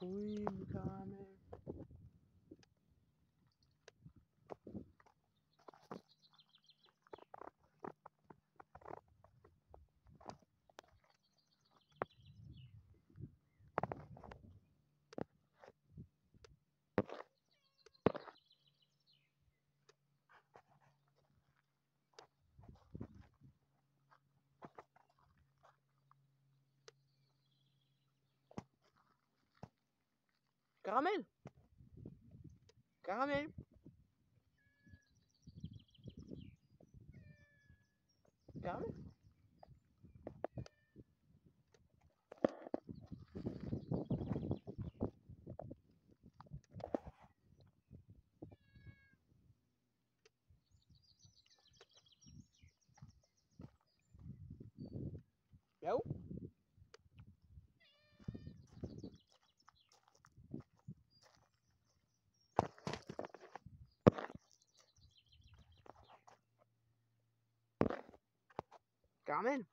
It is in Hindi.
Túi. Caramel Caramel Caramel Comment